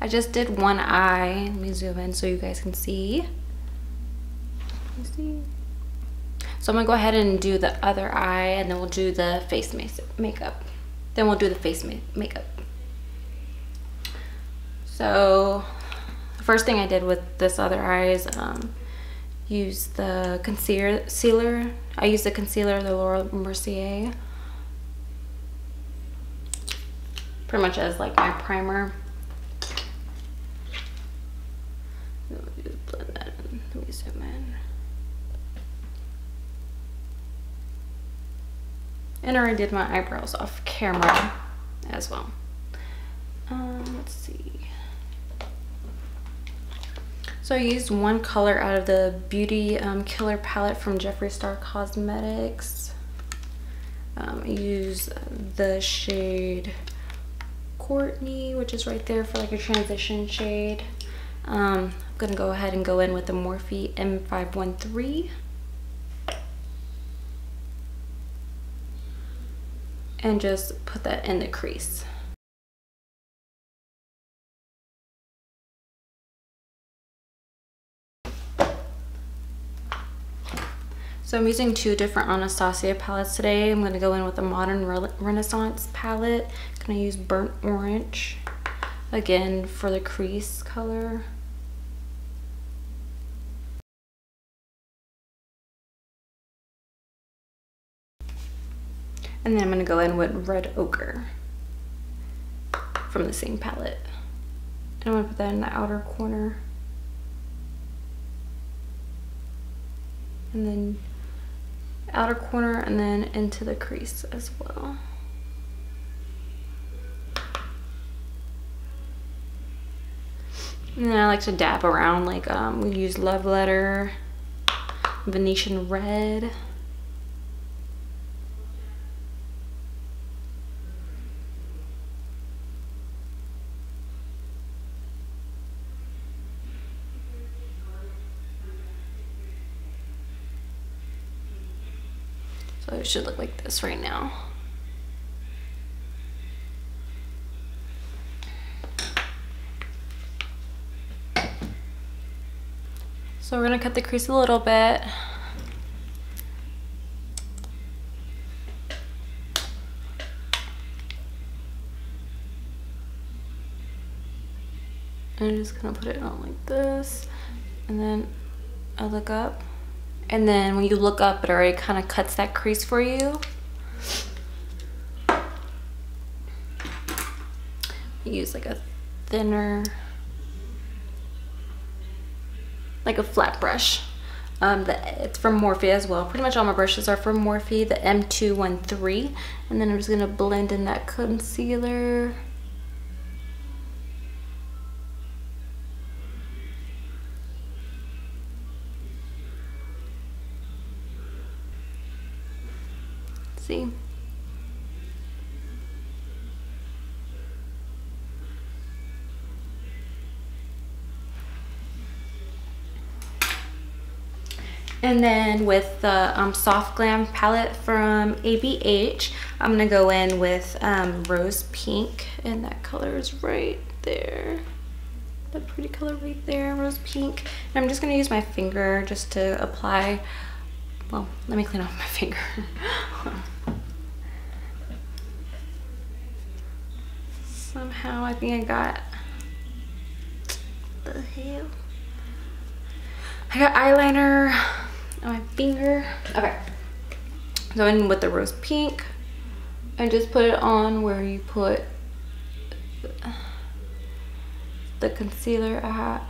I just did one eye. Let me zoom in so you guys can see. see. So I'm gonna go ahead and do the other eye and then we'll do the face makeup. Then we'll do the face makeup. So the first thing I did with this other eye is um, use the concealer. I use the concealer, the Laura Mercier. Pretty much as like my primer. And I already did my eyebrows off camera as well. Um, let's see. So I used one color out of the Beauty um, Killer palette from Jeffree Star Cosmetics. Um, I use the shade Courtney, which is right there for like a transition shade. Um, I'm gonna go ahead and go in with the Morphe M513. And just put that in the crease. So I'm using two different Anastasia palettes today. I'm going to go in with a Modern Re Renaissance palette. I'm to use Burnt Orange, again, for the crease color. And then I'm going to go in with Red Ochre from the same palette. And I'm to put that in the outer corner. And then outer corner and then into the crease as well. And then I like to dab around like um, we use Love Letter, Venetian Red. It should look like this right now. So we're gonna cut the crease a little bit. And I'm just gonna put it on like this. And then I look up. And then when you look up, it already kind of cuts that crease for you. Use like a thinner, like a flat brush. Um, the, it's from Morphe as well. Pretty much all my brushes are from Morphe, the M213. And then I'm just gonna blend in that concealer. See. And then with the um, Soft Glam palette from ABH, I'm gonna go in with um, Rose Pink, and that color is right there. That pretty color right there, Rose Pink. And I'm just gonna use my finger just to apply, well, let me clean off my finger. Somehow I think I got the hell. I got eyeliner on my finger. Okay. So in with the rose pink and just put it on where you put the concealer at.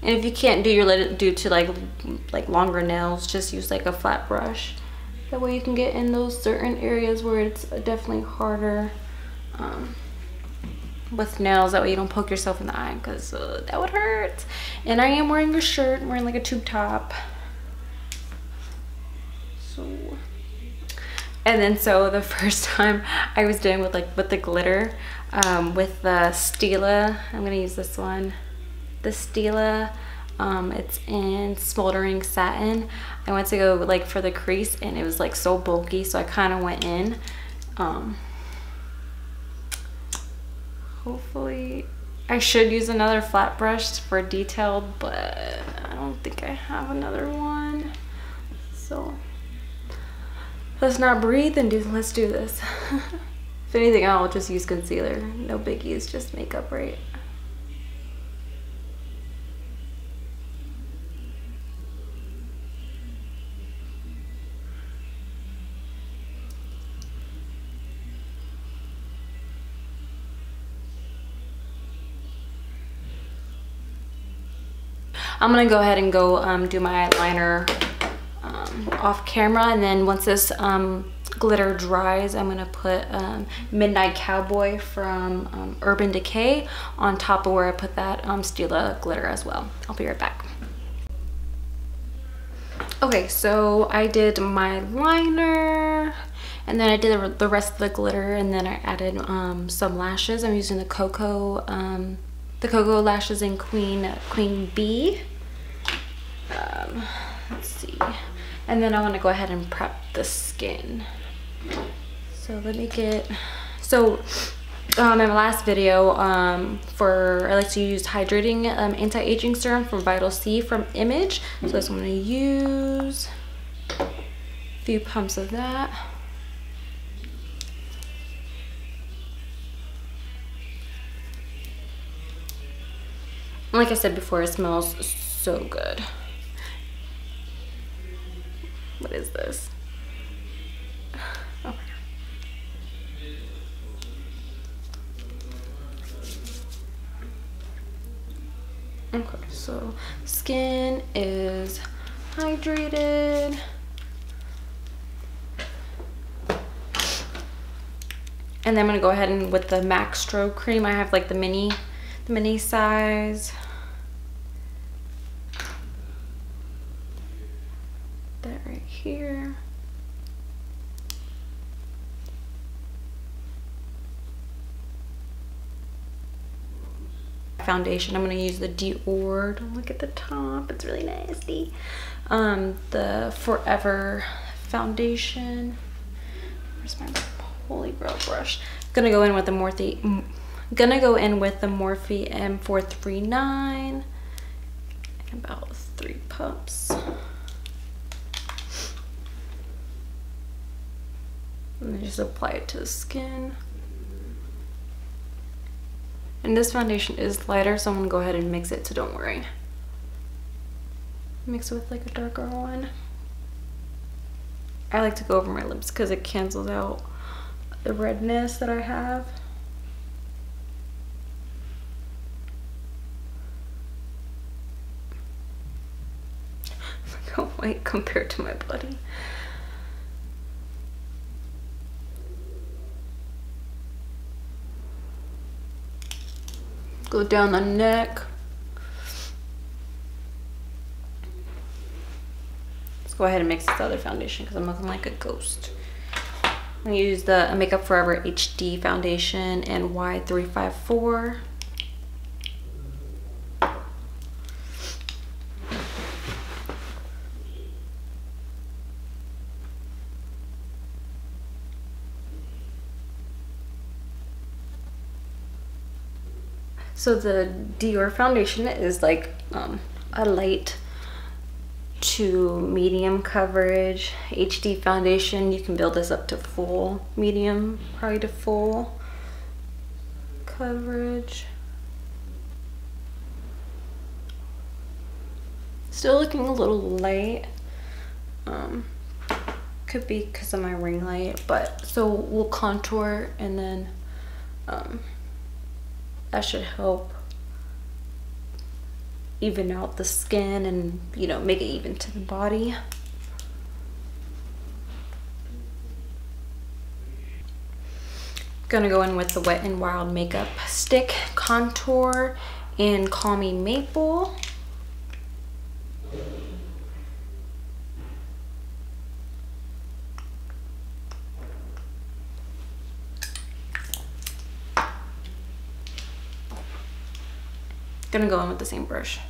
And if you can't do your due to like like longer nails, just use like a flat brush. That way you can get in those certain areas where it's definitely harder um, with nails. That way you don't poke yourself in the eye because uh, that would hurt. And I am wearing a shirt, I'm wearing like a tube top. So, and then so the first time I was doing with like with the glitter um, with the Stila, I'm gonna use this one, the Stila um, it's in smoldering satin I went to go like for the crease and it was like so bulky so I kind of went in Um, hopefully, I should use another flat brush for detailed, but I don't think I have another one. So let's not breathe and do, let's do this. if anything, I'll just use concealer. No biggies, just makeup, right? I'm gonna go ahead and go um, do my eyeliner um, off camera and then once this um, glitter dries I'm gonna put um, Midnight Cowboy from um, Urban Decay on top of where I put that Stila glitter as well. I'll be right back. Okay, so I did my liner and then I did the rest of the glitter and then I added um, some lashes. I'm using the Koko, um, the Koko lashes in Queen, Queen Bee. Um, let's see. And then I want to go ahead and prep the skin. So let me get, so um, in my last video um, for, I like to use hydrating um, anti-aging serum from Vital C from Image. So that's what I'm going to use. A few pumps of that. Like I said before, it smells so good. What is this? Oh. Okay, so skin is hydrated. And then I'm gonna go ahead and with the MAC Strobe Cream, I have like the mini, mini size. That right here. Foundation, I'm going to use the Dior. Don't look at the top, it's really nasty. Um, the Forever foundation. Where's my holy grail brush? Gonna go in with the Morphe, gonna go in with the Morphe M439. About three pumps. And then just apply it to the skin. And this foundation is lighter, so I'm gonna go ahead and mix it, so don't worry. Mix it with like a darker one. I like to go over my lips because it cancels out the redness that I have. Look how white compared to my body. Go down the neck. Let's go ahead and mix this other foundation because I'm looking like a ghost. I'm gonna use the Makeup Forever HD foundation and Y354. So the Dior foundation is like um, a light to medium coverage HD foundation. You can build this up to full medium, probably to full coverage. Still looking a little light. Um, could be because of my ring light, but so we'll contour and then um, that should help even out the skin and you know make it even to the body. Gonna go in with the wet and wild makeup stick contour in call me maple gonna go in with the same brush.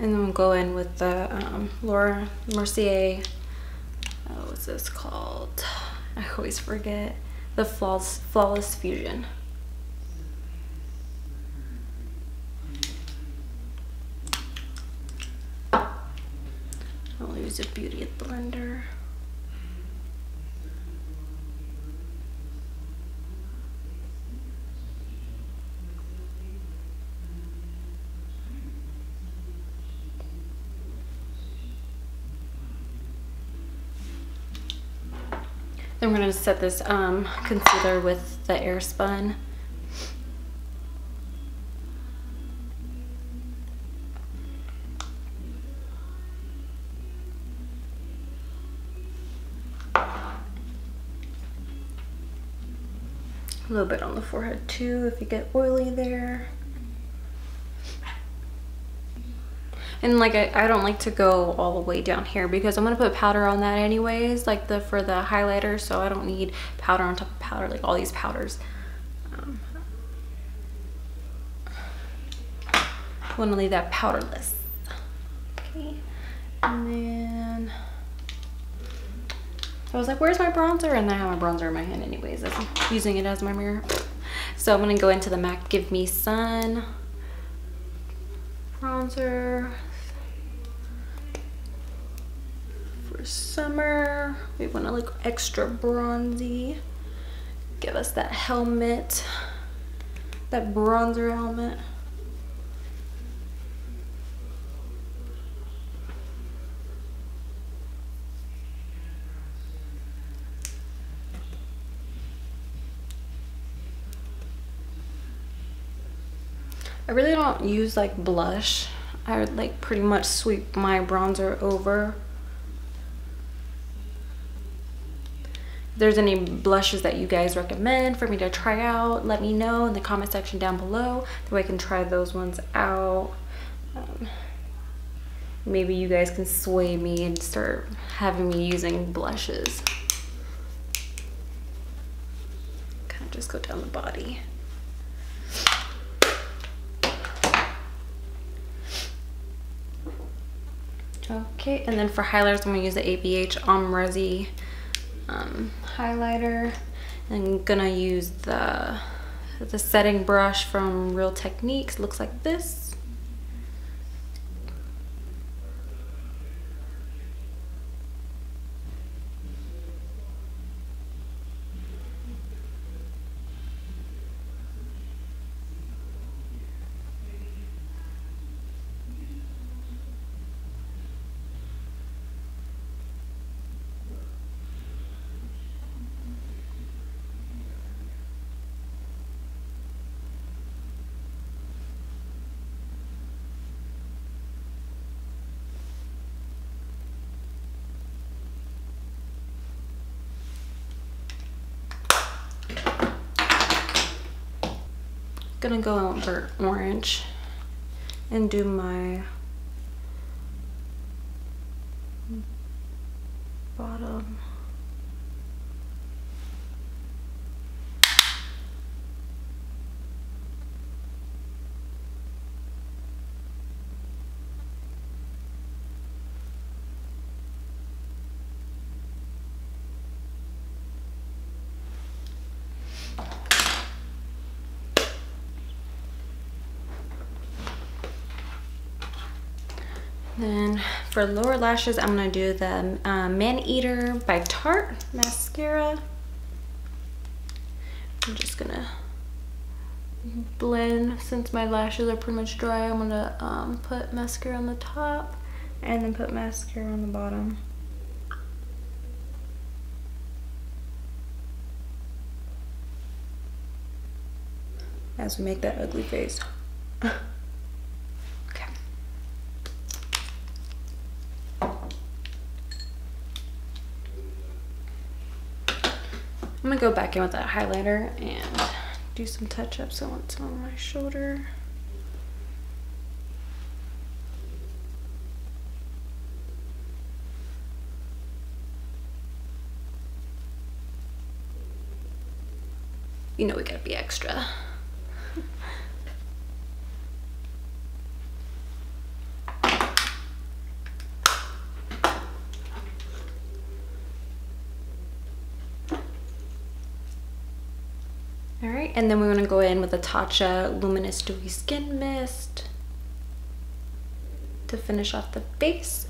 And then we'll go in with the um, Laura Mercier, uh, what's this called? I always forget. The Flawless, Flawless Fusion. Use a Beauty Blender. Then we're going to set this um, concealer with the Airspun. A little bit on the forehead too if you get oily there. And like I, I don't like to go all the way down here because I'm gonna put powder on that anyways, like the for the highlighter. So I don't need powder on top of powder, like all these powders. Um, I want to leave that powderless. Okay, and then I was like, where's my bronzer? And I have my bronzer in my hand anyways. I'm using it as my mirror. So I'm gonna go into the MAC Give Me Sun bronzer for summer. We want to look extra bronzy. Give us that helmet, that bronzer helmet. I really don't use like blush. I would like pretty much sweep my bronzer over. If there's any blushes that you guys recommend for me to try out, let me know in the comment section down below. That way I can try those ones out. Um, maybe you guys can sway me and start having me using blushes. Kind of just go down the body. Okay, and then for highlighters, I'm gonna use the ABH Amrezy um, highlighter. I'm gonna use the, the setting brush from Real Techniques. Looks like this. Gonna go out burnt orange and do my bottom Then for lower lashes, I'm gonna do the uh, Man Eater by Tarte mascara. I'm just gonna blend, since my lashes are pretty much dry, I'm gonna um, put mascara on the top and then put mascara on the bottom. As we make that ugly face. I'm gonna go back in with that highlighter and do some touch-ups. I want some on my shoulder. You know we gotta be extra. All right, and then we're gonna go in with the Tatcha Luminous Dewy Skin Mist to finish off the base.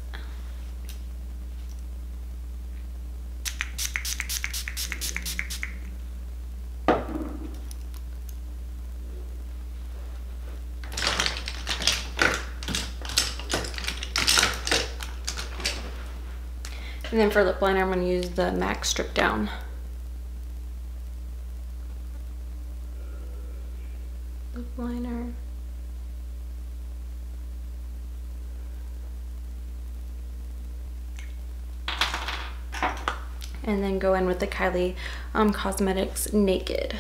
And then for lip liner, I'm going to use the MAC Strip Down. Liner. And then go in with the Kylie um, Cosmetics Naked.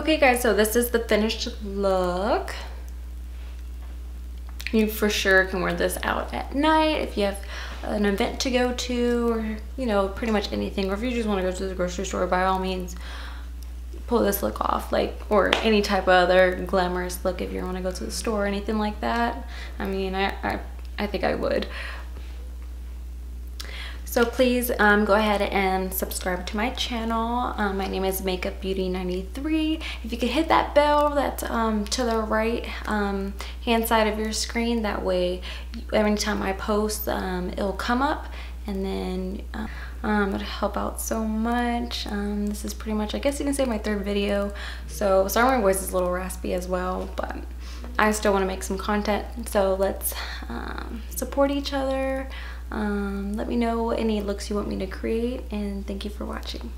Okay guys, so this is the finished look. You for sure can wear this out at night if you have an event to go to or, you know, pretty much anything. Or if you just want to go to the grocery store, by all means, pull this look off. Like, or any type of other glamorous look if you want to go to the store or anything like that. I mean, I, I, I think I would. So please um, go ahead and subscribe to my channel. Um, my name is Makeup Beauty 93. If you could hit that bell that's um, to the right um, hand side of your screen, that way every time I post, um, it'll come up and then uh, um, it'll help out so much. this is pretty much, I guess you can say my third video. So sorry my voice is a little raspy as well, but I still want to make some content. So let's support each other. Um, let me know any looks you want me to create and thank you for watching.